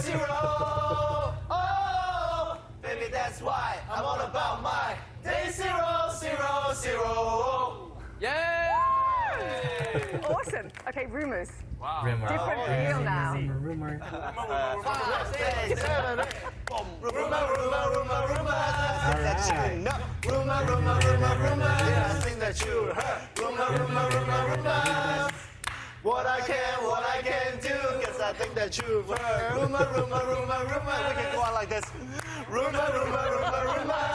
zero. Oh, baby, that's why I'm all about my day zero, zero, zero. Yay! Awesome. Okay, rumors. Wow. Rumor. Different feel now. Rumor, rumor. Five, six, seven, eight. Boom. Rumor, rumor, rumor, rumor. I think that you know. Rumor, rumor, rumor, rumor. Yeah, I think that you heard. Rumor, rumor, rumor, rumor. What I can, what I can do, guess I think that you've heard. Rumor, rumor, rumor, rumor. We can go on like this. Rumor, rumor, rumor, rumor.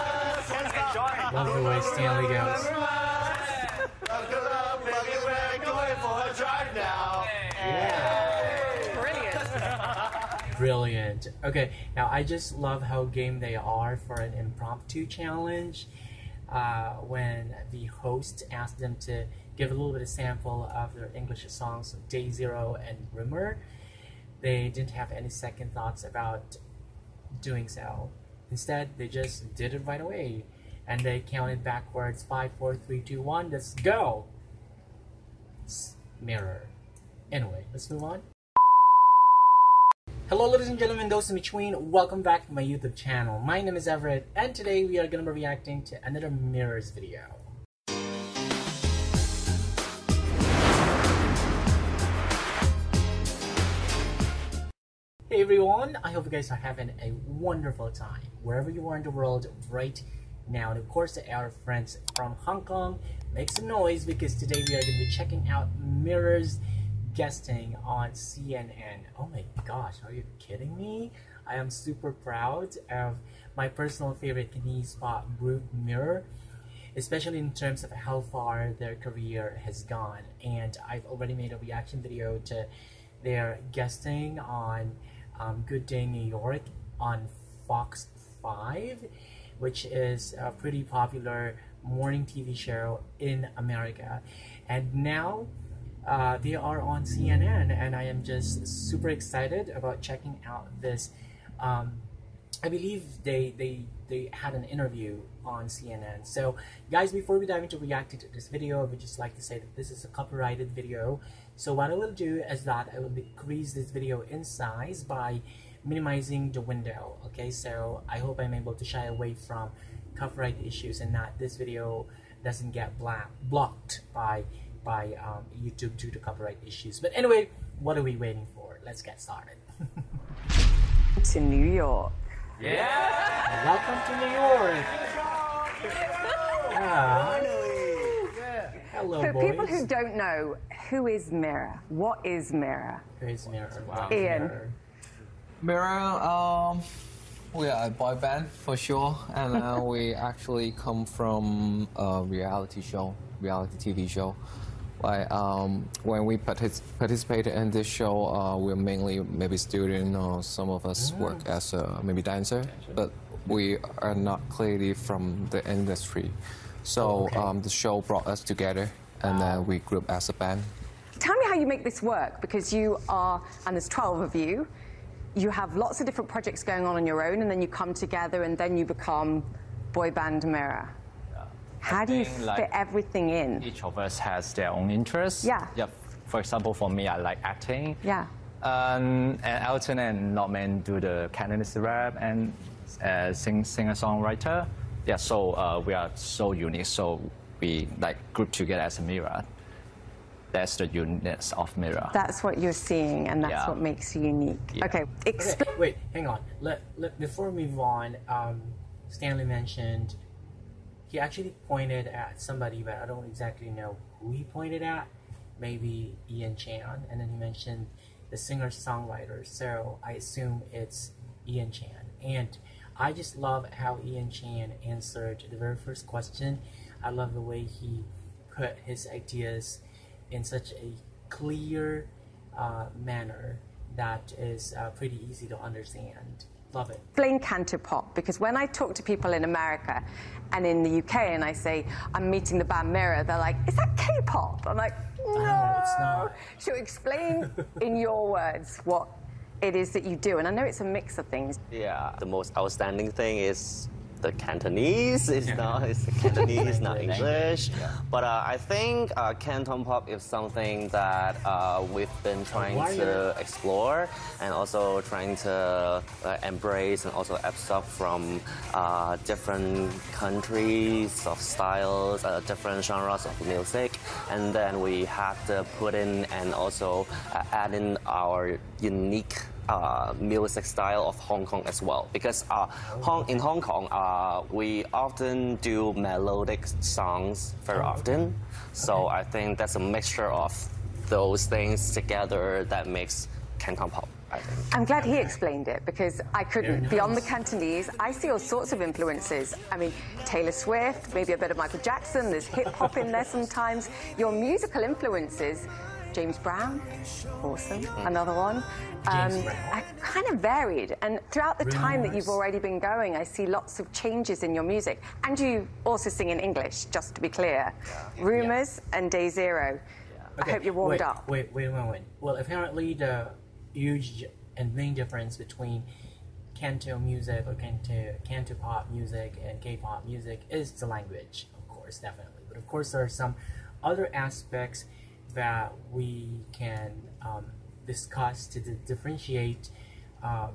Love the way Stanley goes. Buckle up, make it ready, going for a drive now. Brilliant. Brilliant. Okay, now I just love how game they are for an impromptu challenge. Uh, when the host asked them to give a little bit of sample of their English songs, Day Zero and Rumor, they didn't have any second thoughts about doing so. Instead, they just did it right away. And they counted backwards five, four, three, two, one. let's go! It's mirror. Anyway, let's move on. Hello ladies and gentlemen, those in between, welcome back to my YouTube channel. My name is Everett, and today we are going to be reacting to another Mirrors video. Everyone, I hope you guys are having a wonderful time wherever you are in the world right now. And of course, our friends from Hong Kong, make some noise because today we are going to be checking out Mirrors guesting on CNN. Oh my gosh, are you kidding me? I am super proud of my personal favorite Canese pop group Mirror, especially in terms of how far their career has gone. And I've already made a reaction video to their guesting on um, Good Day New York on Fox 5, which is a pretty popular morning TV show in America. And now uh, they are on CNN, and I am just super excited about checking out this. Um, I believe they they they had an interview on CNN. So, guys, before we dive into reacting to this video, I would just like to say that this is a copyrighted video. So, what I will do is that I will decrease this video in size by minimizing the window. Okay, so I hope I'm able to shy away from copyright issues and that this video doesn't get black, blocked by by um, YouTube due to copyright issues. But anyway, what are we waiting for? Let's get started. To New York. Yeah! Welcome to New York. Yeah. Hello, For boys. people who don't know, who is Mirror? What is Mirror? Here's Mirror. Wow. Ian. Mirror. Mirror, um, we are a boy band for sure, and uh, we actually come from a reality show, reality TV show. Like um, when we partic- participated in this show, uh, we're mainly maybe student or some of us work as a maybe dancer, but we are not clearly from the industry. So Okay. um, the show brought us together, and then we group as a band. Tell me how you make this work because you are, and there's 12 of you, you have lots of different projects going on on your own, and then you come together and then you become boy band Mirror. How do you fit like, everything in? Each of us has their own interests. Yeah. Yep. For example, for me, I like acting. Yeah. Um, and Alton and Norman do the Cantonese rap and uh, sing singer songwriter. Yeah. So uh, we are so unique. So we like group together as a mirror. That's the uniqueness of mirror. That's what you're seeing, and that's Yeah. what makes you unique. Yeah. Okay, Okay, wait, hang on. Let, let before we move on, um, Stanley mentioned he actually pointed at somebody, but I don't exactly know who he pointed at. Maybe Ian Chan, and then he mentioned the singer songwriter. So I assume it's Ian Chan. And I just love how Ian Chan answered the very first question. I love the way he put his ideas in such a clear uh, manner that is uh, pretty easy to understand. Love it. explain cantopop because when I talk to people in America and in the UK and I say I'm meeting the band Mirror, they're like, "Is that K-pop?" I'm like, "No, it's not." So explain in your words what it is that you do, and I know it's a mix of things. Yeah, the most outstanding thing is the Cantonese. It's not. It's Cantonese, not English. But uh, I think uh, Canton pop is something that uh, we've been trying Why to explore and also trying to uh, embrace and also absorb from uh, different countries of styles, uh, different genres of music, and then we have to put in and also uh, add in our unique uh, music style of Hong Kong as well. Because uh, Hong, in Hong Kong, uh, we often do melodic songs very often. So I think that's a mixture of those things together that makes Canton pop. I think. I'm glad he explained it because I couldn't. Very Beyond the. Cantonese, I see all sorts of influences. I mean, Taylor Swift, maybe a bit of Michael Jackson, there's hip hop in there sometimes. Your musical influences, James Brown, awesome, another one. Um, I kind of varied, and throughout the time that you've already been going, I see lots of changes in your music. And you also sing in English, just to be clear. Rumors and Day Zero. I hope you're warmed wait, up. Wait, wait, wait, wait. Well, apparently the huge and main difference between Canto music or Canto, Canto pop music and K-pop music is the language, of course, definitely. But of course, there are some other aspects that we can um, discuss to di- differentiate um,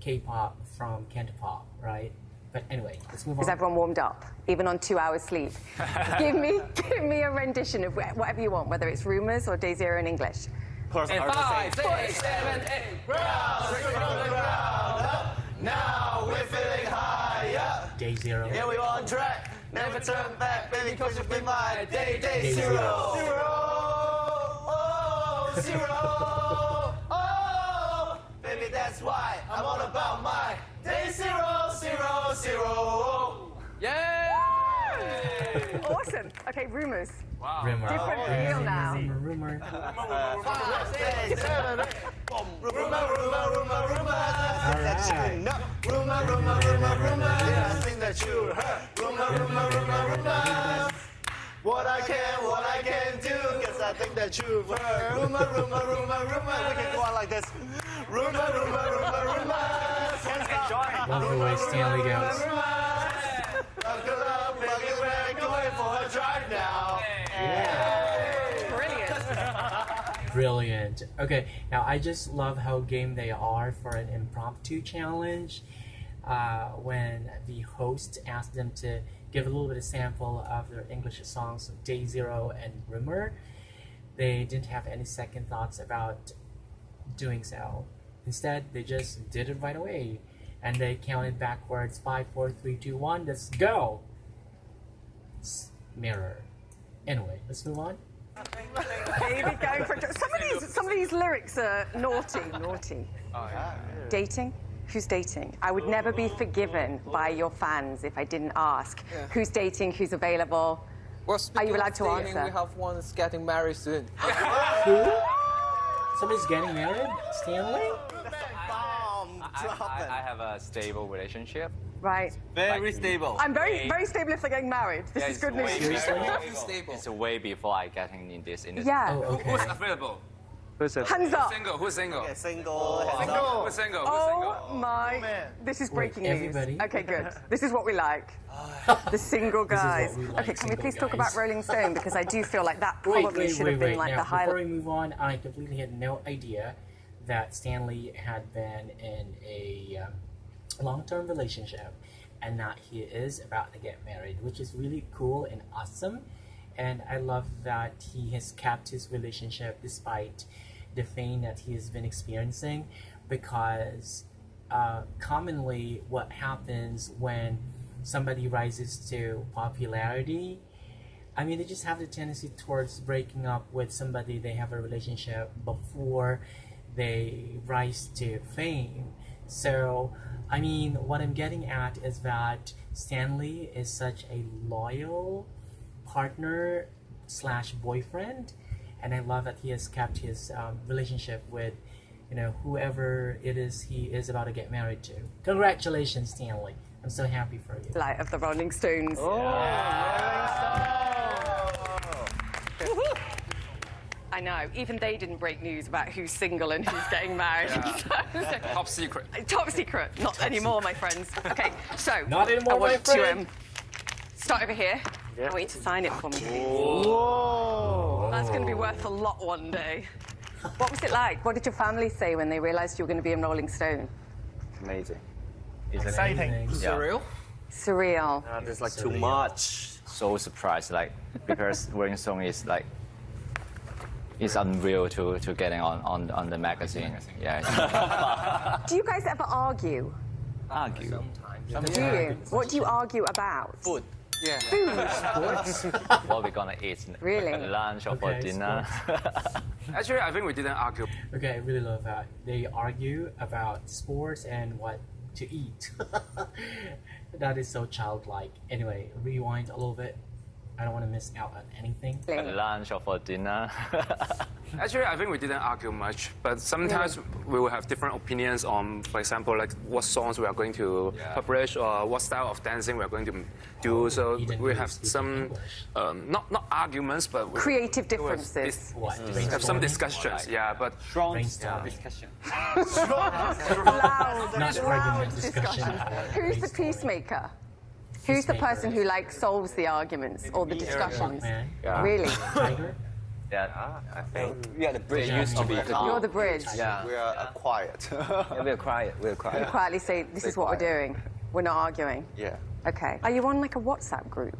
K-pop from Canto pop, right? But anyway, let's move on. Is everyone warmed up, even on two hours sleep? give me, give me a rendition of whatever you want, whether it's rumors or Day Zero in English. Plus, And artists five, say, six, seven, eight. Now we're feeling higher. Day zero. Yeah, we on track. Never turn back, baby, cause you've been my day, day, Day zero. zero. Zero. Oh, zero. Oh, baby, that's why I'm all about my day zero, zero, zero. Yay! Awesome. Okay, rumors. Wow. Rumor. Different feel now. Rumor, rumor. Five, six, seven, eight. Boom. Rumor, rumor, rumor, rumor. I think that you know. Rumor, rumor, rumor, rumor. Yeah, I think that you heard. Rumor, rumor, rumor, rumor. What I can, what I can do, cause I think that you've heard. Rumor, rumor, rumor, rumor. We can go on like this. Rumor, rumor, rumor, rumor. Can't stop. Love the way Stanley goes. Buckle up, buckle back, going for a drive now. Brilliant. Brilliant. Okay, now I just love how game they are for an impromptu challenge. Uh, when the host asked them to give a little bit of sample of their English songs, Day Zero and Rumor, they didn't have any second thoughts about doing so. Instead, they just did it right away, and they counted backwards: five, four, three, two, one. Let's go. S- Mirror. Anyway, let's move on. Baby going for some of these. Some of these lyrics are naughty, naughty. Oh, dating. Who's dating? I would never be forgiven by your fans if I didn't ask. Who's dating? Who's available? Well, speaking you allowed of to dating, answer? We have one that's getting married soon. Who? Somebody's getting married? Stanley? I. I, I have a stable relationship. Right. Very stable. I'm very, very stable if they're getting married. This Yeah, is good news. Seriously? before- Stable. It's a way before I getting in this industry. Yeah. Oh, okay. Who's available? Who's a- Hands up. Single. Who's single? Yeah, single. hands Single. Who's single? Who's Oh single? my! man. This is Wait, breaking news. everybody? Okay, good. This is what we like. The single This is what guys. like, okay, can we single please talk about Rolling Stone because I do feel like that probably wait, should wait, have been wait. like now, the before we move on, I completely had no idea that Stanley had been in a um, long-term relationship and that he is about to get married, which is really cool and awesome. And I love that he has kept his relationship despite the pain that he has been experiencing because uh, commonly what happens when somebody rises to popularity I mean, they just have the tendency towards breaking up with somebody they have a relationship before they rise to fame. So, I mean, what I'm getting at is that Stanley is such a loyal partner slash boyfriend, and I love that he has kept his um, relationship with, you know, whoever it is he is about to get married to. Congratulations, Stanley! I'm so happy for you. Light of the Rolling Stones. I know. Even they didn't break news about who's single and who's getting married. So- Top secret. Top secret. Not anymore, my friends. Okay, so. Not anymore, I want my to, friend. um, start over here. I want you to sign it for me. Whoa. That's going to be worth a lot one day. What was it like? What did your family say when they realised you were going to be in Rolling Stone? Amazing. Is Exciting. Yeah. Surreal? Surreal. Uh, there's like So too much. So surprised, like because Rolling Stone is like it's unreal to, to getting on, on, on the magazine. Yeah. Do you guys ever argue? Argue. Sometimes. Do you? What do you argue about? Food. Yeah. Food. Sports. what we're gonna eat Really? lunch or for dinner. Actually, I think we didn't argue. Okay, I really love that. They argue about sports and what to eat. that is so childlike. Anyway, rewind a little bit. I don't want to miss out on anything. For lunch or for dinner. Actually, I think we didn't argue much, but sometimes we will have different opinions on, for example, like what songs we are going to Yeah. publish or what style of dancing we are going to do. so we have some, um, not not arguments, but we, Creative we will differences. dis- What? have some brainstorming? discussions. Yeah, but Strong Brainstorm. discussion. Loud, Not loud argument, discussion. discussion. Who's the peacemaker? Who's the person who like solves the arguments or the discussions? Man. Really? Yeah. I think We are the bridge. Yeah, used to be. okay. You're the bridge. Yeah. we are uh, quiet. yeah. We're quiet. We're quiet. You quiet. quietly say, "This is what we're doing. We're not arguing." yeah. Okay. Are you on like a WhatsApp group?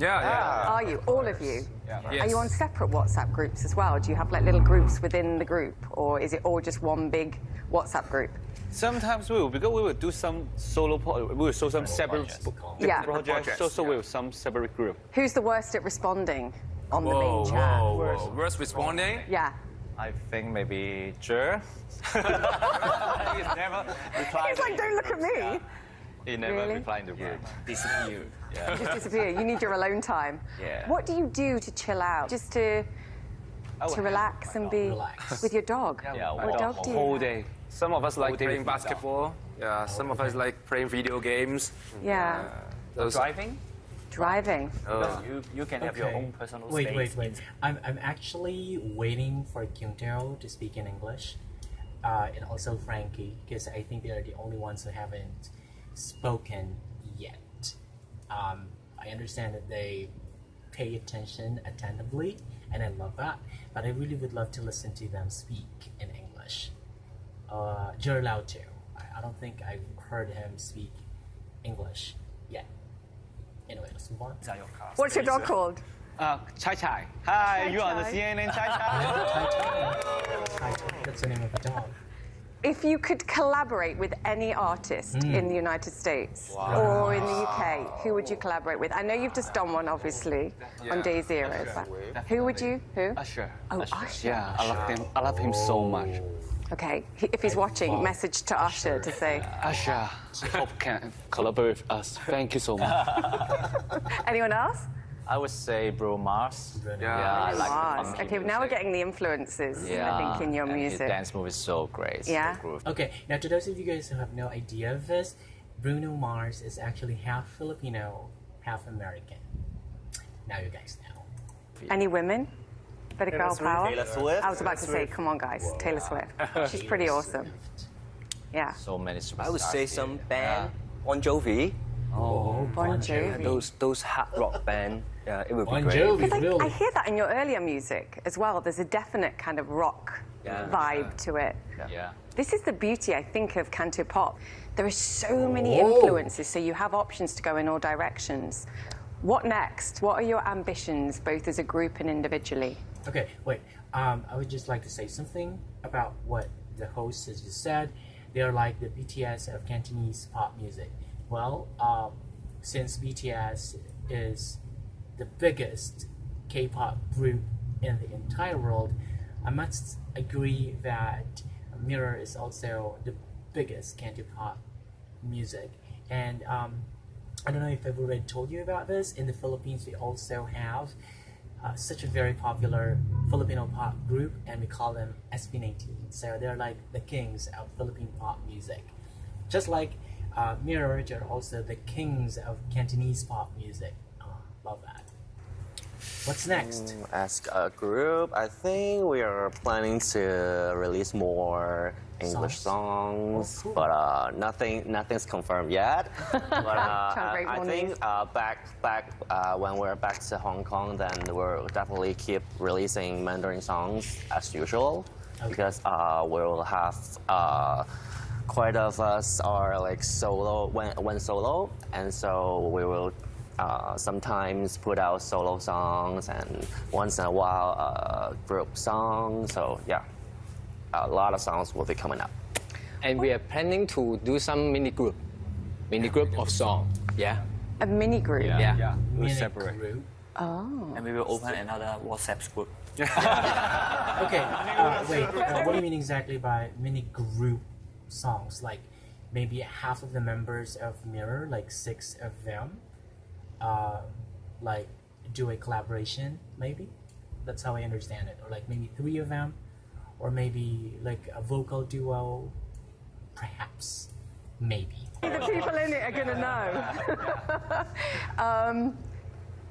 yeah, yeah. Are you? All of you? Yes. Are you on separate WhatsApp groups as well? Do you have like little groups within the group, or is it all just one big WhatsApp group? Sometimes we will because we will do some solo. Pro- we will show some separate projects. different Yeah. projects. So so yeah. we will some separate group. Who's the worst at responding on the main chat? whoa, whoa. Worst responding? Yeah. I think maybe Jer. He's never He's like, don't look at me. He never Really? reply in the group. disappeared. Yeah. Just disappear. You need your alone time. Yeah. What do you do to chill out? Just to will to relax and be Relax. with your dog. Yeah, What walk dog do you Whole have? day. Some of us like playing with my dog. basketball. Yeah, some of us like playing video games. Yeah. Those, Driving. Driving. uh, You you can have your own personal Wait, space. wait, wait. wait. I'm, I'm actually waiting for Kyungteo to speak in English, uh, and also Frankie, because I think they are the only ones who haven't spoken yet. Um, I understand that they pay attention attentively, and I love that. But I really would love to listen to them speak in English. Uh, Jer Lau too. I, I don't think I've heard him speak English yet. Anyway, let's move on. What's your dog called? Uh, Chai Chai. Hi, you are the Chai. CNN Chai Chai. That's the name of the dog. If you could collaborate with any artist Hmm. in the United States or in the UK, who would you collaborate with? I know you've just done one, obviously, on Day Zero. But who would you? Who? Usher. Oh, Usher. Yeah, I love him. I love him so much. Okay, if he's watching, message to Usher to say. Usher, hope can collaborate with us. Thank you so much. Anyone else? I would say Bruno Mars. Bruno Yeah, I like Mars. funky Okay, now we're getting the influences, Yeah, I think, in your and music. His dance move is so great. Yeah? groovy. Okay, now to those of you guys who have no idea of this, Bruno Mars is actually half Filipino, half American. Now you guys know. Any women? Bit of girl power? Taylor Swift. I was about to say, come on, guys, Taylor Swift. She's pretty awesome. Yeah. So many superstars. I would say here. some band, Bon Jovi. Oh, Bon Jovi. Those those hard rock band. Yeah, it would be Bon great. Jovi, Because I, really. I hear that in your earlier music as well. There's a definite kind of rock Yeah. vibe to it. Yeah. This is the beauty, I think, of Canto Pop. There are so many Oh. influences, so you have options to go in all directions. What next? What are your ambitions, both as a group and individually? Okay, wait. Um, I would just like to say something about what the host has just said. They are like the BTS of Cantonese pop music. Well, um, since BTS is the biggest K-pop group in the entire world, I must agree that Mirror is also the biggest Canto pop music. And um, I don't know if I've already told you about this. In the Philippines, we also have uh, such a very popular Filipino pop group, and we call them SB19. So they're like the kings of Philippine pop music. Just like uh, Mirror, they're also the kings of Cantonese pop music. Uh, love that. What's next? As a group, I think we are planning to release more English Songs? songs, Oh, cool. but uh, nothing nothing's confirmed yet. but uh, Trying to break I, I think uh, back back uh, when we're back to Hong Kong, then we'll definitely keep releasing Mandarin songs as usual, because uh, we'll have. Uh, Quite of us are like solo, went, went solo, and so we will uh, sometimes put out solo songs and once in a while uh, group songs. So yeah, a lot of songs will be coming up. And we are planning to do some mini group, mini group of song. Yeah. A mini group. Yeah. Yeah, we'll Mini separate. group. And we will open another WhatsApp group. Okay, uh, wait. Uh, what do you mean exactly by mini group songs? Like maybe half of the members of Mirror, like six of them, uh, like do a collaboration, maybe? That's how I understand it. Or like maybe three of them, or maybe like a vocal duo, perhaps. Maybe. The people in it are going to know. um,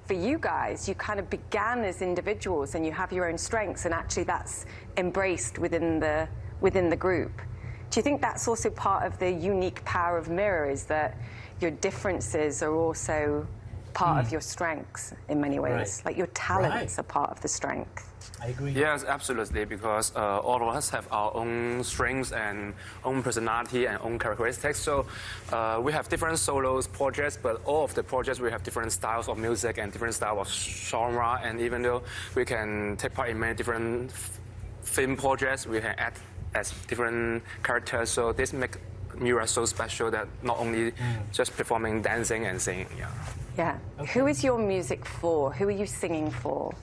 for you guys, you kind of began as individuals and you have your own strengths, and actually that's embraced within the within the group. Do you think that's also part of the unique power of Mirror? Is that your differences are also part of your strengths in many ways? Right. Like your talents Right. are part of the strength. I agree. Yes, absolutely, because uh, all of us have our own strengths and own personality and own characteristics. So uh, we have different solos projects, but all of the projects we have different styles of music and different style of genre. And even though we can take part in many different f- film projects, we can act as different characters. So this makes Mirror so special that not only just performing, dancing, and singing. Yeah. Yeah. Who is your music for? Who are you singing for?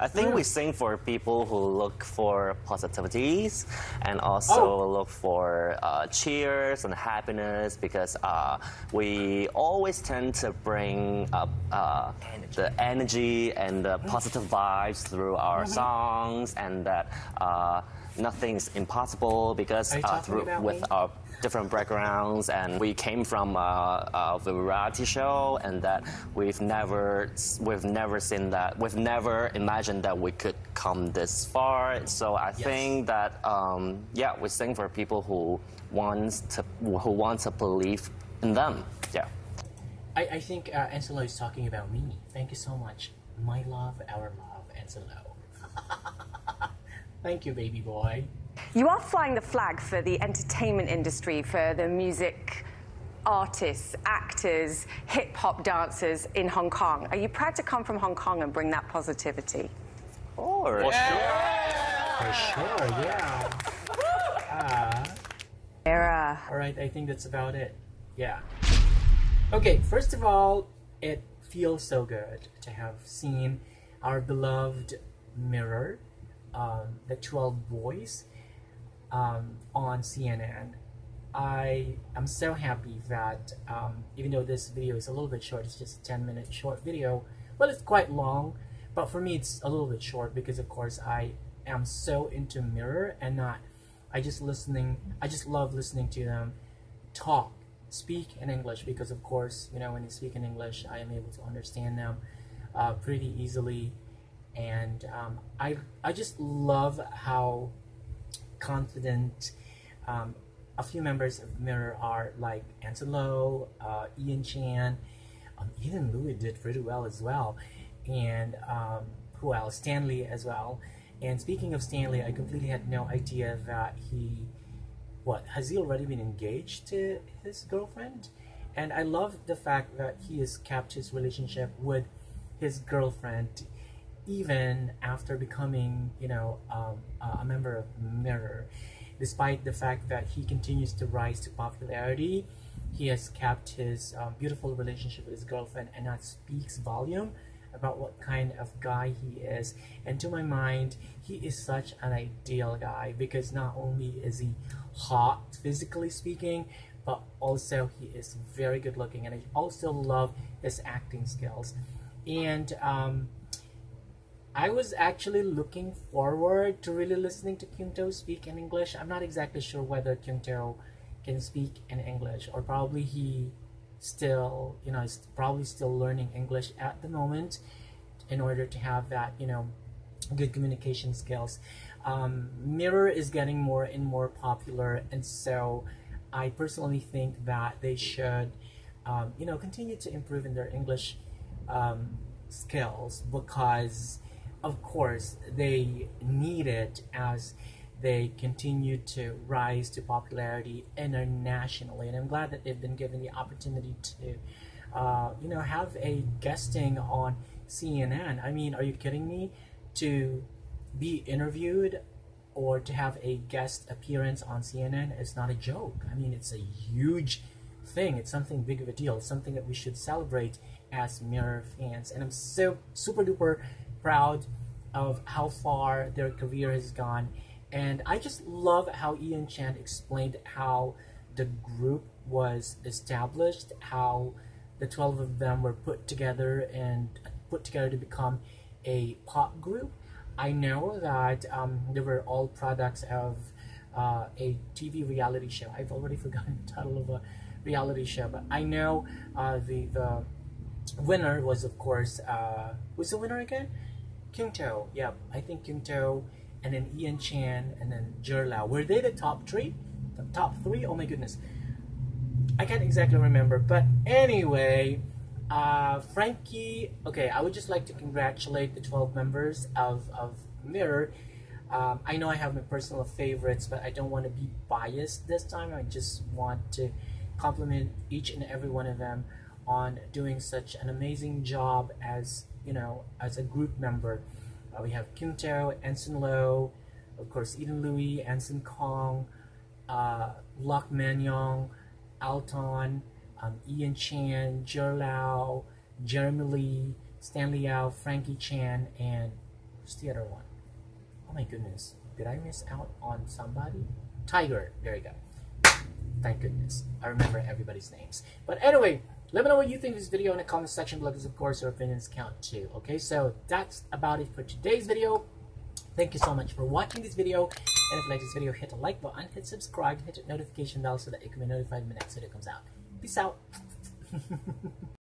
I think we sing for people who look for positivities and also Oh. look for uh, cheers and happiness because uh, we always tend to bring up uh, the energy and the positive vibes through our Mm-hmm. songs and that uh, nothing's impossible because uh, through with me? our different backgrounds and we came from a, a variety show and that we've never we've never seen that we've never imagined that we could come this far so i think that um, yeah we sing for people who wants to who want to believe in them yeah I, I think uh, Anson Lo is talking about me. Thank you so much. My love, our love, Anson Lo. Thank you, baby boy. You are flying the flag for the entertainment industry, for the music artists, actors, hip hop dancers in Hong Kong. Are you proud to come from Hong Kong and bring that positivity? or For sure, For sure, yeah. Era. All right, I think that's about it. Yeah. Okay, first of all, it feels so good to have seen our beloved Mirror, um, the 12 Boys, um, on CNN. I am so happy that um, even though this video is a little bit short, it's just a 10 minute short video. Well, it's quite long, but for me, it's a little bit short because, of course, I am so into Mirror and not. I just listening. I just love listening to them talk, speak in English because, of course, you know when they speak in English, I am able to understand them uh, pretty easily, and um, I I just love how confident um, a few members of Mirror are, like Angelo, uh, Ian Chan, um, Ethan Louis did pretty well as well, and um, who else? Stanley as well. And speaking of Stanley, I completely had no idea that he, what has he already been engaged to his girlfriend? And I love the fact that he has kept his relationship with his girlfriend even after becoming, you know, um, a member of Mirror. Despite the fact that he continues to rise to popularity, he has kept his um, beautiful relationship with his girlfriend, and that speaks volume about what kind of guy he is. And to my mind, he is such an ideal guy because not only is he hot physically speaking, but also he is very good looking, and I also love his acting skills. And um, I was actually looking forward to really listening to Keung To speak in English. I'm not exactly sure whether Keung To can speak in English, or probably he still, you know, is probably still learning English at the moment. in order to have that, you know, good communication skills. Um, Mirror is getting more and more popular, and so I personally think that they should, um, you know, continue to improve in their English um, skills because, of course, they need it as they continue to rise to popularity internationally. And I'm glad that they've been given the opportunity to, uh, you know, have a guesting on CNN. I mean, are you kidding me? To be interviewed or to have a guest appearance on CNN is not a joke. I mean, it's a huge thing. It's something big of a deal. It's something that we should celebrate as Mirror fans. And I'm so super duper proud of how far their career has gone. And I just love how Ian Chan explained how the group was established, how the 12 of them were put together and put together to become a pop group. I know that um, they were all products of uh, a TV reality show. I've already forgotten the title of a reality show, but I know uh, the the winner was, of course, uh, who's the winner again? Keung To. Yeah, I think Keung To, and then Ian Chan, and then Jer Lau. Were they the top three? The top three? Oh my goodness. I can't exactly remember, but anyway, uh, Frankie, okay, I would just like to congratulate the 12 members of, of Mirror. Um, I know I have my personal favorites, but I don't want to be biased this time. I just want to compliment each and every one of them on doing such an amazing job as, you know, as a group member. Uh, we have Keung To, Anson Lo, of course, Edan Lui, Anson Kong, uh, Lokman Yeung, Alton, um, Ian Chan, Jer Lau, Jeremy Lee, Stanley Yau, Frankie Chan, and who's the other one? Oh my goodness, did I miss out on somebody? Tiger, there you go. Thank goodness, I remember everybody's names. But anyway, let me know what you think of this video in the comment section below because of course your opinions count too. Okay, so that's about it for today's video. Thank you so much for watching this video. And if you like this video, hit the like button, hit subscribe, hit the notification bell so that you can be notified when the next video comes out. Peace out.